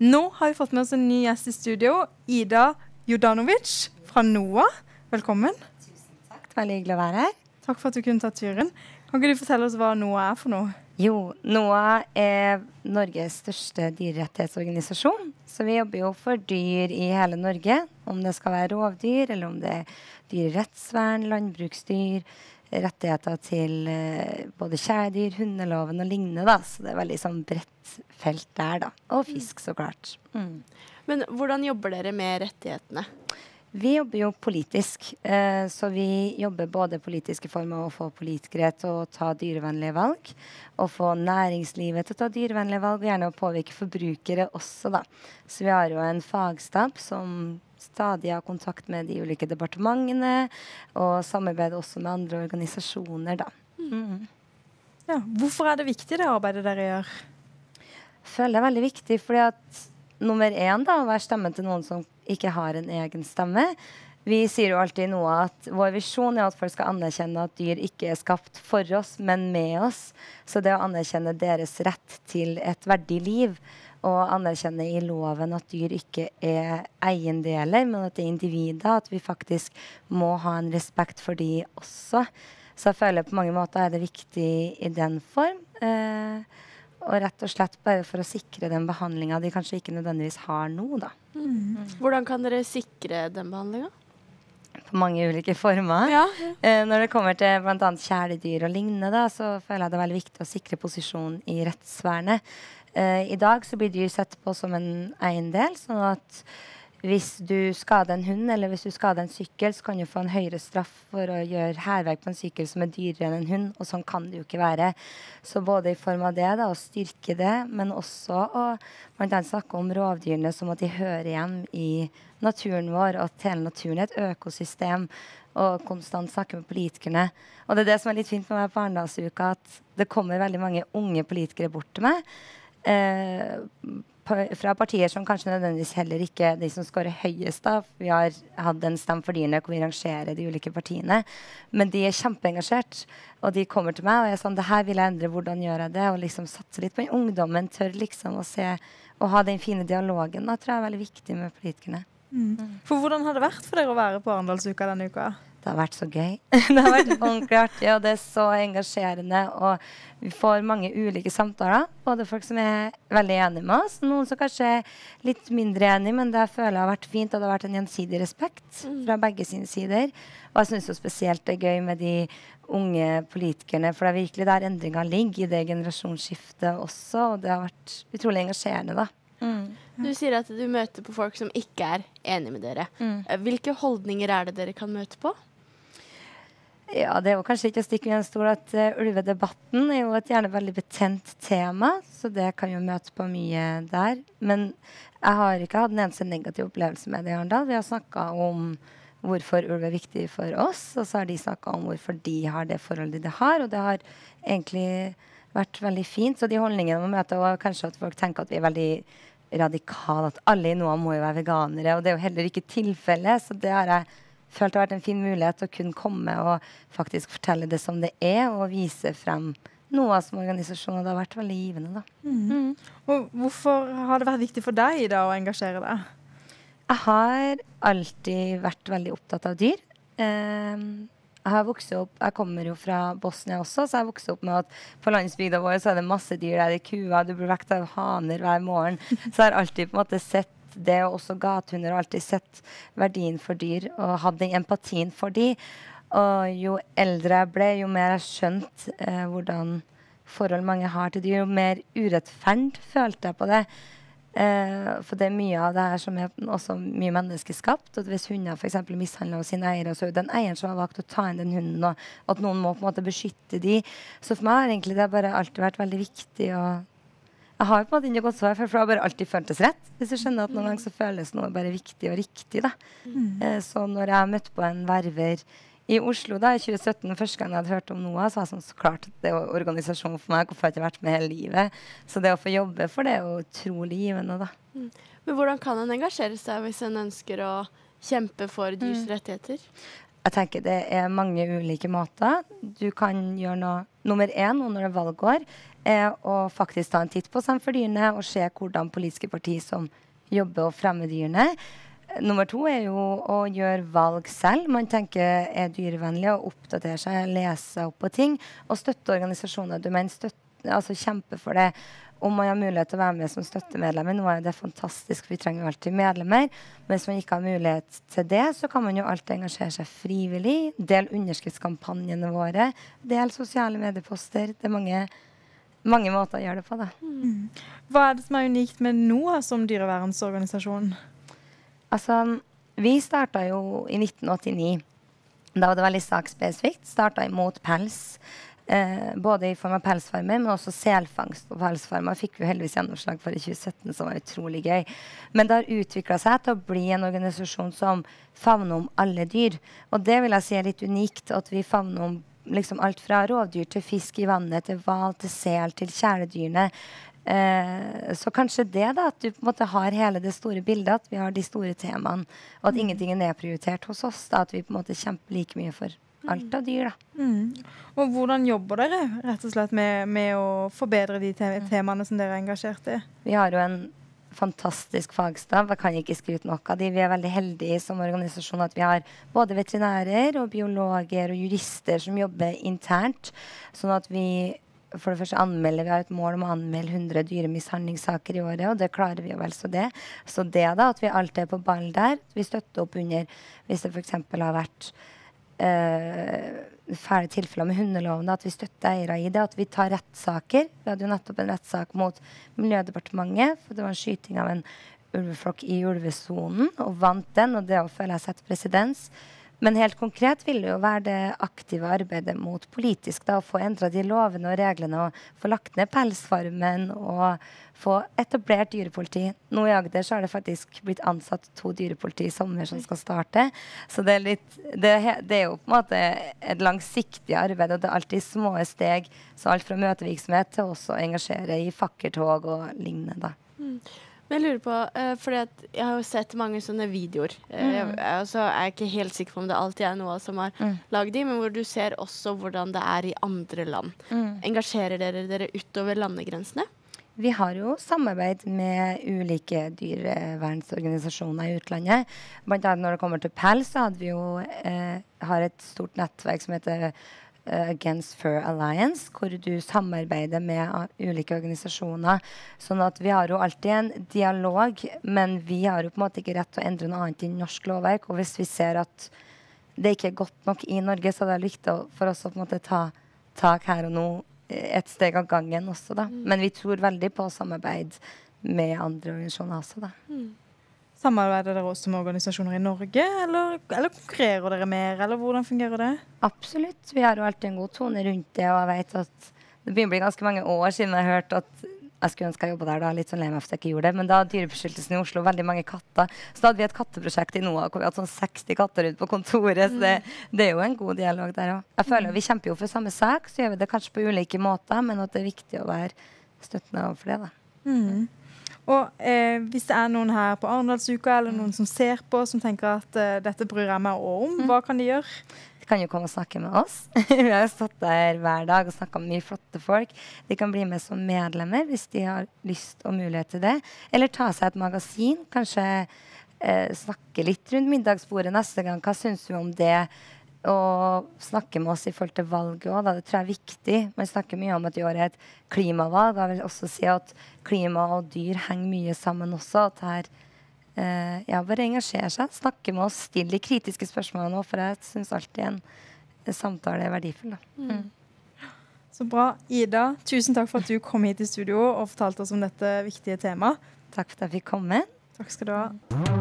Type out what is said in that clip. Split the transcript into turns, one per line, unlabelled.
Nå har vi fått med oss en ny gjest i studio. Ida Jodanovic fra NOAH. Velkommen.
Tusen takk. Veldig hyggelig å være her.
Takk for at du kunne ta turen. Kan ikke du fortelle oss hva NOAH er for noe?
Jo, NOAH er Norges største dyrerettighetsorganisasjon. Så vi jobber jo for dyr i hele Norge. Om det skal være rovdyr, eller om det er dyrerettsvern, landbruksdyr, rettigheter til uh, både kjæledyr, hundeloven og lignende. da. Så det er veldig sånn bredt felt der, da. Og fisk, så klart. Mm.
Men hvordan jobber dere med rettighetene?
Vi jobber jo politisk. Eh, så vi jobber både politisk i form av å få politikere til å ta dyrevennlige valg, og få næringslivet til å ta dyrevennlige valg, og gjerne å påvirke forbrukere også, da. Så vi har jo en fagstab som stadig har kontakt med de ulike departementene, og samarbeider også med andre organisasjoner, da. Mm.
Ja, hvorfor er det viktig, det arbeidet dere gjør?
Jeg føler det er veldig viktig fordi at nummer én, da, å være stemmen til noen som ikke har en egen stemme. Vi sier jo alltid noe at vår visjon er at folk skal anerkjenne at dyr ikke er skapt for oss, men med oss. Så det å anerkjenne deres rett til et verdig liv, og anerkjenne i loven at dyr ikke er eiendeler, men at det er individer, at vi faktisk må ha en respekt for de også. Så jeg føler på mange måter er det viktig i den form. Eh, og rett og slett bare for å sikre den behandlinga de kanskje ikke nødvendigvis har nå, da.
Mm. Hvordan kan dere sikre den behandlinga?
På mange ulike former.
Ja.
Eh, når det kommer til bl.a. kjæledyr og lignende, da, så føler jeg det er veldig viktig å sikre posisjon i rettsvernet. Eh, I dag så blir dyr sett på som en eiendel, sånn at hvis du skader en hund eller hvis du skader en sykkel, så kan du få en høyere straff for å gjøre hærverk på en sykkel som er dyrere enn en hund. Og sånn kan det jo ikke være. Så både i form av det, da, å styrke det, men også å bl.a. snakke om rovdyrene som at de hører hjem i naturen vår, og at hele naturen er et økosystem. Og konstant snakke med politikerne. Og det er det som er litt fint med meg på Arendalsuka, at det kommer veldig mange unge politikere bort til meg. Eh, fra partier som kanskje nødvendigvis heller ikke de som scorer høyest. da. Vi har hatt en Stem for dyrene hvor vi rangerer de ulike partiene. Men de er kjempeengasjert, og de kommer til meg og jeg er sånn Det her vil jeg endre. Hvordan gjør jeg det? Og liksom satse litt på ungdommen. Tør liksom å se og ha den fine dialogen. Da tror jeg er veldig viktig med politikerne.
Mm. For hvordan har det vært for dere å være på Arendalsuka denne uka?
Det har vært så gøy. det har vært ordentlig artig, og det er så engasjerende. Og vi får mange ulike samtaler. Både folk som er veldig enige med oss, noen som kanskje er litt mindre enige, men det jeg føler har vært fint, og det har vært en gjensidig respekt mm. fra begge sine sider. Og jeg syns jo spesielt det er gøy med de unge politikerne, for det er virkelig der endringa ligger, i det generasjonsskiftet også, og det har vært utrolig engasjerende, da.
Mm. Du sier at du møter på folk som ikke er enig med dere. Mm. Hvilke holdninger er det dere kan møte på?
Ja, Det er jo kanskje ikke å stikke under stol at uh, ulvedebatten er jo et gjerne veldig betent tema, så det kan jo møte på mye der. Men jeg har ikke hatt en eneste negativ opplevelse med det i Arendal. Vi har snakka om hvorfor ulv er viktig for oss, og så har de snakka om hvorfor de har det forholdet de har, og det har egentlig vært veldig fint. Så de holdningene man møter, og kanskje at folk tenker at vi er veldig radikale, at alle i NOA må jo være veganere, og det er jo heller ikke tilfellet, så det har jeg følt det har vært en fin mulighet å kunne komme og faktisk fortelle det som det er, og vise frem noe som organisasjon. Og det har vært veldig givende, da.
Mm. Mm. Og hvorfor har det vært viktig for deg da å engasjere deg?
Jeg har alltid vært veldig opptatt av dyr. Um, jeg har vokst opp, jeg kommer jo fra Bosnia også, så jeg har vokst opp med at på landsbygda vår så er det masse dyr. Der det er kuer, du blir vekket av haner hver morgen. Så jeg har alltid på en måte sett det, og også gatehunder, har alltid sett verdien for dyr og hadde empatien for de. Og jo eldre jeg ble, jo mer jeg skjønte eh, hvordan forhold mange har til dyr, jo mer urettferd følte jeg på det. Eh, for det er mye av det her som er også mye menneskeskapt. Og hvis hunder f.eks. mishandler sine eiere, så er det den eieren som har valgt å ta inn den hunden, og at noen må på en måte beskytte de. Så for meg har egentlig det bare alltid vært veldig viktig å jeg har på en måte ikke godt svar, for det har bare alltid føltes rett. Hvis du skjønner at Noen ganger så føles noe bare viktig og riktig. da. Mm. Eh, så når jeg møtte på en verver i Oslo da, i 2017, første gang jeg hadde hørt om noe, så var jeg sånn, så klart det er organisasjon for meg. Hvorfor har jeg ikke vært med hele livet? Så det å få jobbe for det er jo utrolig givende, da. Mm.
Men hvordan kan en engasjere seg hvis en ønsker å kjempe for dyrs mm. rettigheter?
Jeg tenker det er mange ulike måter. Du kan gjøre noe Nummer én når det er valgår, er å faktisk ta en titt på seg for dyrene og se hvordan politiske partier som jobber og fremmer dyrene. Nummer to er jo å gjøre valg selv. Man tenker er dyrevennlig og oppdatere seg, lese opp på ting. Og støtte organisasjoner du mener støtte, altså kjempe for det. Om man har mulighet til å være med som støttemedlemmer, nå er det fantastisk, for vi trenger jo alltid medlemmer. Men hvis man ikke har mulighet til det, så kan man jo alltid engasjere seg frivillig. Del underskriftskampanjene våre. Del sosiale medieposter. Det er mange, mange måter å gjøre det på. da.
Mm. Hva er det som er unikt med NOAH som dyrevernsorganisasjon?
Altså, vi starta jo i 1989. Da var det veldig sakspesifikt. Starta imot pels. Eh, både i form av pelsfarmer, men også selfangst på pelsfarmer fikk vi heldigvis gjennomslag for i 2017, som var utrolig gøy. Men det har utvikla seg til å bli en organisasjon som favner om alle dyr. Og det vil jeg si er litt unikt, at vi favner om liksom alt fra rovdyr til fisk i vannet, til hval, til sel, til kjæledyrene. Eh, så kanskje det, da, at du på en måte har hele det store bildet, at vi har de store temaene, og at mm. ingenting er nedprioritert hos oss. da, At vi på en måte kjemper like mye for alt av dyr. da.
Mm. Og hvordan jobber dere rett og slett med, med å forbedre de te mm. temaene som dere er engasjert i?
Vi har jo en fantastisk fagstab. Jeg kan ikke skryte nok av de. Vi er veldig heldige som organisasjon at vi har både veterinærer og biologer og jurister som jobber internt. Sånn at vi for det første anmelder Vi har et mål om å anmelde 100 dyremishandlingssaker i året, og det klarer vi jo vel så det. Så det da, at vi alltid er på ball der, vi støtter opp under hvis det f.eks. har vært fæle tilfeller med hundeloven, at vi støtter eiere i det, at vi tar rettssaker. Vi hadde jo nettopp en rettssak mot Miljødepartementet, for det var en skyting av en ulveflokk i ulvesonen, og vant den, og det føler jeg setter presedens. Men helt konkret vil det jo være det aktive arbeidet mot politisk. da, Å få endra de lovene og reglene og få lagt ned pelsfarmen og få etablert dyrepoliti. Nå i Agder så har det faktisk blitt ansatt to dyrepoliti i sommer som skal starte. Så det er, litt, det, det er jo på en måte et langsiktig arbeid, og det er alltid små steg. Så alt fra møtevirksomhet til også å engasjere i fakkeltog og lignende. da. Mm.
Men jeg lurer på, uh, fordi jeg har jo sett mange sånne videoer. Uh, mm. jeg, altså, jeg, er ikke helt sikker på om det alltid er noe som har mm. lagd de, men hvor du ser også hvordan det er i andre land. Mm. Engasjerer dere dere utover landegrensene?
Vi har jo samarbeid med ulike dyrevernsorganisasjoner i utlandet. Blant annet når det kommer til pels, så vi jo eh, har et stort nettverk som heter Against Fur Alliance, hvor du samarbeider med uh, ulike organisasjoner. Sånn at vi har jo alltid en dialog, men vi har jo på en måte ikke rett til å endre noe annet enn norsk lovverk. Og hvis vi ser at det ikke er godt nok i Norge, så er det viktig for oss å på en måte ta tak her og nå eh, et steg av gangen også, da. Mm. Men vi tror veldig på samarbeid med andre organisasjoner også, da. Mm.
Samarbeider dere også med organisasjoner i Norge, eller, eller, konkurrerer dere mer, eller hvordan fungerer det?
Absolutt. Vi har jo alltid en god tone rundt det, og jeg vet at det begynner å bli ganske mange år siden jeg har hørt at jeg skulle ønske jeg jobba der, da, litt sånn lei meg for at jeg ikke gjorde det. Men da hadde Dyrebeskyttelsen i Oslo veldig mange katter. Så da hadde vi et katteprosjekt i NOA hvor vi hadde sånn 60 katter rundt på kontoret. Så det, mm. det er jo en god dialog der òg. Jeg føler mm. Vi kjemper jo for samme sak, så gjør vi det kanskje på ulike måter, men at det er viktig å være støttende overfor det. da. Mm.
Og eh, hvis det er noen her på Arendalsuka eller noen som ser på, som tenker at eh, dette bryr jeg meg om, mm. hva kan de gjøre?
De kan jo komme og snakke med oss. Vi har jo stått der hver dag og snakka med mye flotte folk. De kan bli med som medlemmer hvis de har lyst og mulighet til det. Eller ta seg et magasin. Kanskje eh, snakke litt rundt middagsbordet neste gang. Hva syns du om det? Å snakke med oss i forhold til valget òg. Det tror jeg er viktig. Man snakker mye om at i år er et klimavalg. Jeg vil også si at klima og dyr henger mye sammen også. At her eh, ja, bare engasjere seg. Snakke med oss. Still de kritiske spørsmålene òg, for jeg syns alltid en, en, samtale er verdifull. Da.
Mm. Så bra. Ida, tusen takk for at du kom hit i studio og fortalte oss om dette viktige temaet.
Takk for at jeg fikk komme.
Takk skal du ha.